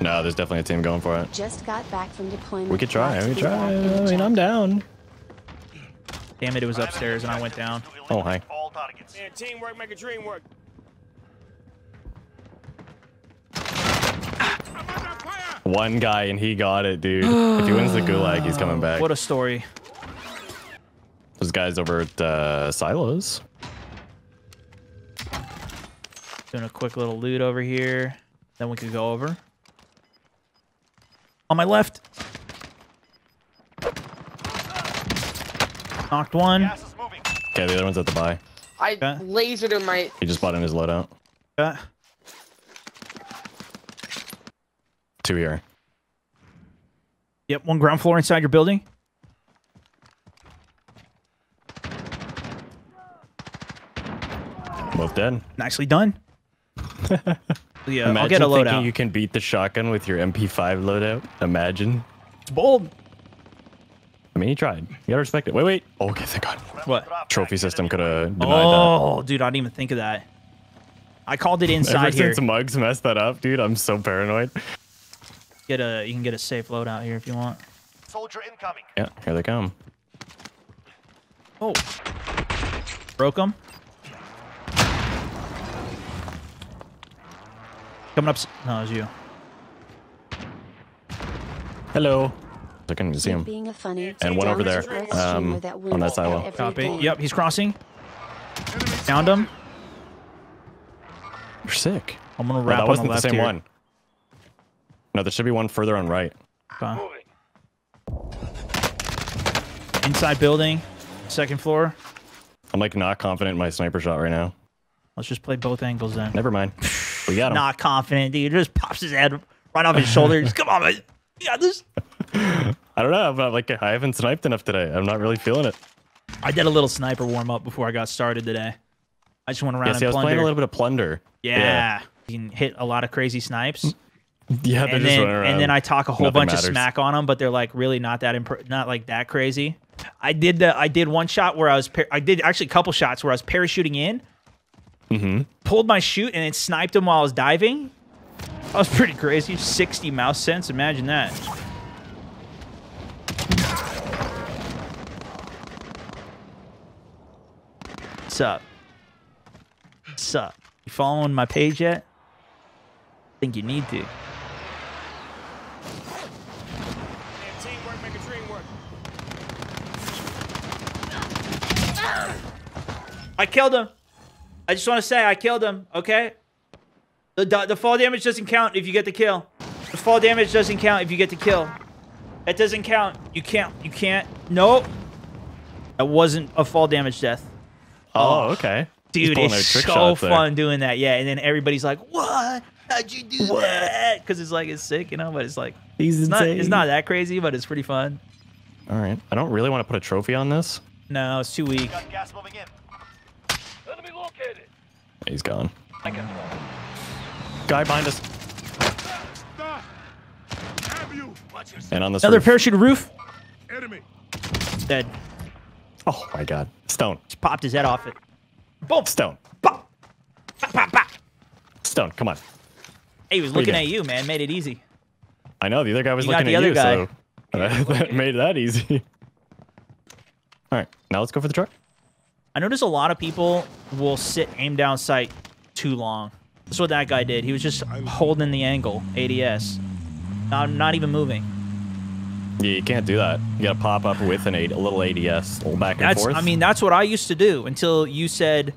No, there's definitely a team going for it. Just got back from deployment. We could try. Glad to We could try. back in the I mean. I'm down. Damn it, it was upstairs and I went down. Oh, hi. All targets. Man, teamwork make a dream work. One guy and he got it, dude. if he wins the gulag, he's coming back. What a story. Those guys over at uh, Silos. Doing a quick little loot over here. Then we could go over. On my left. Knocked one. Gas is moving. Okay, the other one's at the buy. I Okay. lasered in my. He just bought in his loadout. Uh, Two here. yep, one ground floor inside your building. Both dead. Nicely done. Yeah, Imagine I'll get a thinking loadout. you can beat the shotgun with your MP5 loadout. Imagine. It's bold. I mean, he tried. You gotta respect it. Wait, wait. Oh, okay, thank God. What? Trophy system could have denied Oh, dude, I didn't even think of that. I called it inside Ever here. since Mugs messed that up, dude, I'm so paranoid. Get a, you can get a safe loadout here if you want. Soldier incoming. Yeah, here they come. Oh, broke them. Coming up. s- No, it was you. Hello. I can see him. Being a funny And one over there, um, that on that silo. every Copy. game. Yep, he's crossing. Found him. You're sick. I'm gonna wrap that on wasn't the the, same here. one. No, there should be one further on right. Okay. Inside building, second floor. I'm like not confident in my sniper shot right now. Let's just play both angles then. Never mind. We got him. Not confident, dude. Just pops his head right off his shoulders. Come on, man. Got this. I don't know. I'm not, like I haven't sniped enough today. I'm not really feeling it. I did a little sniper warm up before I got started today. I just went around Yeah, see, I and was playing a little bit of plunder. yeah. You can hit a lot of crazy snipes. Yeah, they're and just then and then I talk a whole Nothing bunch matters. of smack on them, but they're like really not that imp- not like that crazy. I did the I did one shot where I was par- I did actually a couple shots where I was parachuting in, Mm-hmm. pulled my shoot, and it sniped him while I was diving. That was pretty crazy. Sixty mouse sense. Imagine that. What's up? What's up? You following my page yet? I think you need to. I killed him. I just want to say I killed him. Okay. The, the the fall damage doesn't count if you get the kill. The fall damage doesn't count if you get the kill. That doesn't count. You can't. You can't. Nope. That wasn't a fall damage death. Oh, oh. okay. Dude, it's out trick so shots there. fun doing that. Yeah, and then everybody's like, "What? How'd you do that?" Because it's like it's sick, you know. But it's like He's it's not. It's not that crazy, but it's pretty fun. All right. I don't really want to put a trophy on this. No, it's too weak. Got gas moving in. Enemy located. He's gone. Guy behind us. Stop. Have you? Watch yourself. And on this Another roof. parachute roof. Enemy. Dead. Oh my god. Stone. Just popped his head off it. Boom. Stone. Pop. Pop, pop, pop. Stone. Come on. Hey, he was What are you looking at you, man. Made it easy. I know the other guy was You got looking the at other you, guy. so that made that easy. All right. Now let's go for the truck. I notice a lot of people will sit aim down sight too long. That's what that guy did. He was just holding the angle, ADS. Not, not even moving. Yeah, you can't do that. You gotta pop up with an eight, a little ADS, a little back and That's forth. I mean, that's what I used to do until you said,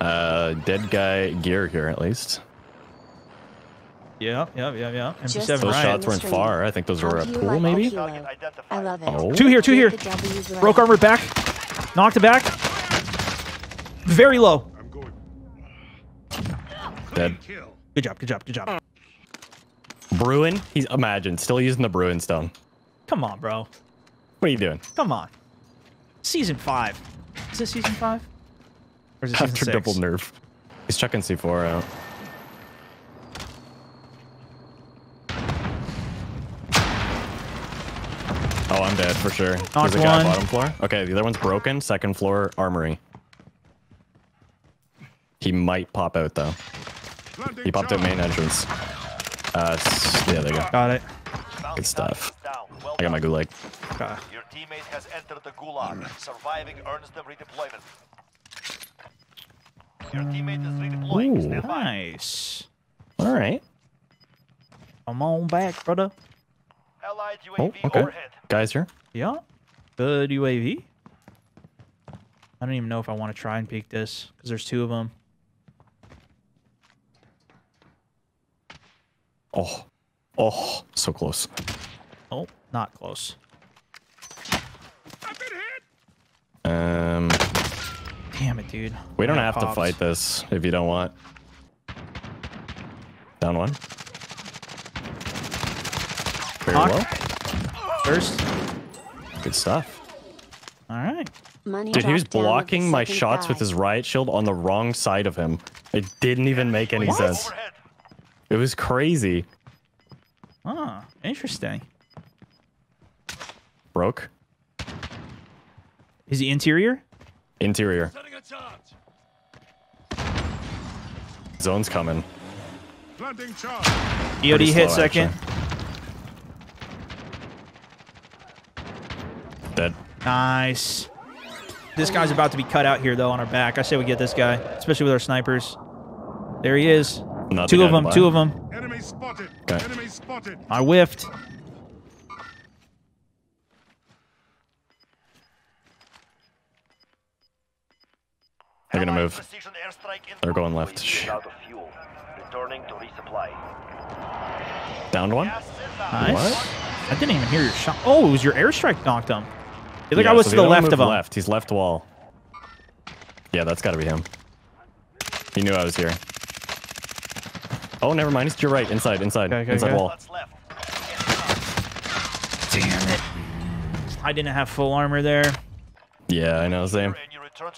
uh, dead guy gear here at least. yeah, yeah, yeah, yeah. Just MP7 Those right. shots weren't far. I think those were a How do you pool, like maybe. Kilo? Target identified. I love it. Oh. Two here, two here. Get the W's right. Broke armor back. Knocked it back. Very low. I'm going. Dead. Good job, good job, good job. Bruen. He's imagine still using the Bruen stone. Come on, bro. What are you doing? Come on. Season five. Is this season five? Or is it season After six? double nerf. He's chucking C4 out. Oh, I'm dead for sure. There's a guy one. bottom floor. Okay, the other one's broken. Second floor armory. He might pop out though. He popped out main entrance. Uh, yeah, there you go. Got it. Good stuff. target is Down. Well I got my done. gulag. Okay. Your teammate has entered the gulag. Surviving earns them redeployment. Your teammate is redeploying. Ooh. Nice. All right. Come on back, brother. Allied Oh, UAV okay. overhead. Guys here. Yeah. Good UAV. I don't even know if I want to try and peek this because there's two of them. Oh. Oh, so close. Oh, not close. I've been hit. Um, Damn it, dude. we don't I have to fight this if you don't want. Down one. Very Knock. low. First. Good stuff. All right. Money Dude, he was dropped down with the blocking my second shots with his riot shield on the wrong side of him. It didn't even make any UAV sense. Overhead. It was crazy. Ah, interesting. Broke. Is he interior? Interior. Setting a charge. Zone's coming. Planting charge. EOD Pretty hit slow, second. Dead. Nice. This guy's about to be cut out here, though, on our back. I say we get this guy, especially with our snipers. There he is. Not Two guy of them. Two of them. Enemy spotted. Okay. Enemy spotted. I whiffed. They're gonna move. They're going left. UAV is out of fuel. Returning to resupply. Downed one. Gas is inbound. Nice. What? I didn't even hear your shot. Oh, it was your airstrike knocked him. I think Yeah, I was so to the other left of him. Left. He's left wall. Yeah, that's got to be him. He knew I was here. Oh, never mind. He's to your right. Inside. Inside. Okay, okay, inside okay. wall. Damn it. I didn't have full armor there. Yeah, I know. Same. And you return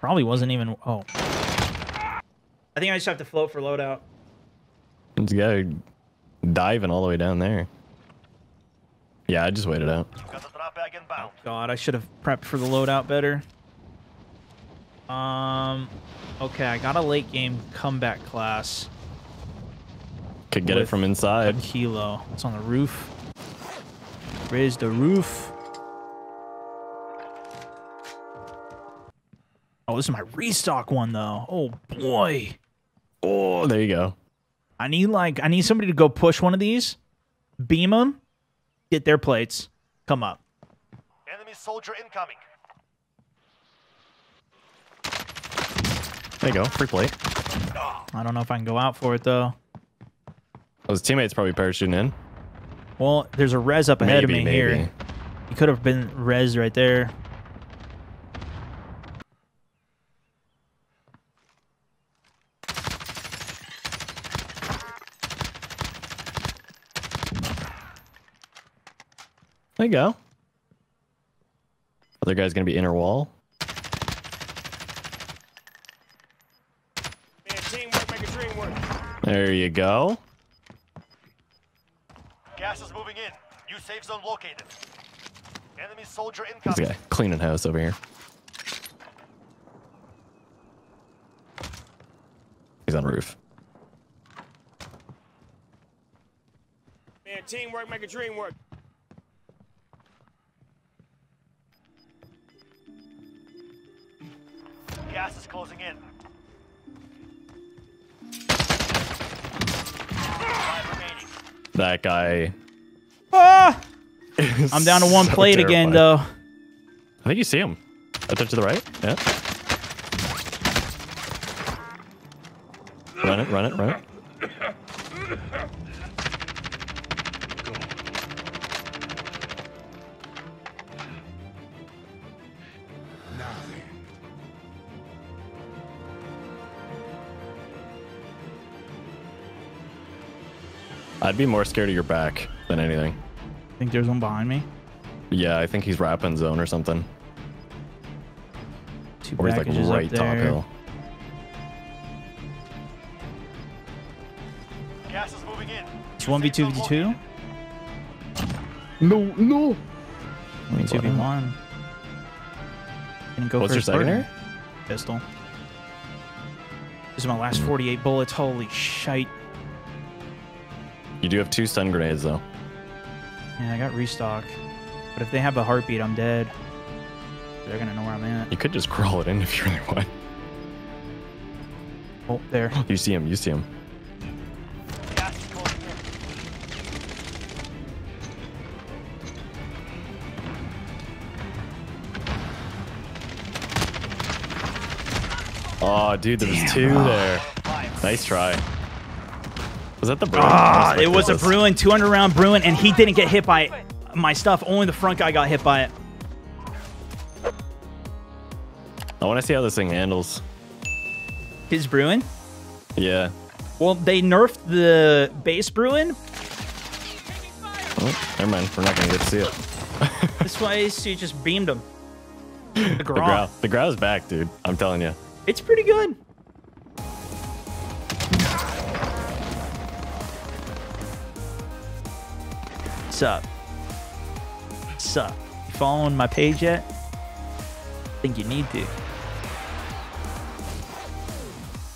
Probably wasn't even. Oh. I think I just have to float for loadout. This guy diving all the way down there. Yeah, I just waited out. got the drop bag inbound. God, I should have prepped for the loadout better. Um, okay, I got a late game comeback class. Could get it from inside. Kilo. It's on the roof. Raise the roof. Oh, this is my restock one though. Oh boy. Oh, there you go. I need like I need somebody to go push one of these, beam them, get their plates, come up. Enemy soldier incoming. There you go. Free plate. I don't know if I can go out for it though. His teammates probably parachuting in. Well, there's a res up ahead Maybe, of me maybe. here. He could have been res right there. There you go. Other guy's gonna be inner wall. Teamwork make a dream work. There you go. Gas is moving in. New safe zone located. Enemy soldier This incoming. guy cleaning house over here. He's on roof. Man, teamwork make a dream work. Gas is closing in. That guy. Ah! I'm down to one so plate again though. I think you see him. I touch to the right. Yeah. Run it, run it, run it. I'd be more scared of your back than anything. I think there's one behind me. Yeah, I think he's wrapping zone or something. Two Or he's like packages right up top there. hill. Gas is moving in. It's one v two v two. No, no. One v two v one. Can go What's your first secondary? Pistol. This is my last 48 bullets. Holy shite. You do have two stun grenades though. Yeah, I got restock. But if they have a heartbeat, I'm dead. They're gonna know where I'm at. You could just crawl it in if you really want. Oh, there. You see him. You see him. Gas is closing in. Oh, dude, there was two there. Nice try. Was that the Bruen? Ah, it was a. Bruen, 200 round Bruen, and he didn't get hit by my stuff. Only the front guy got hit by it. I want to see how this thing handles. His Bruen? Yeah. Well, they nerfed the base Bruen. Oh, never mind. We're not gonna get to see it. This way, so you just beamed him. The growl. The growl. is back, dude. I'm telling you. It's pretty good. What's up? What's up? You following my page yet? I think you need to.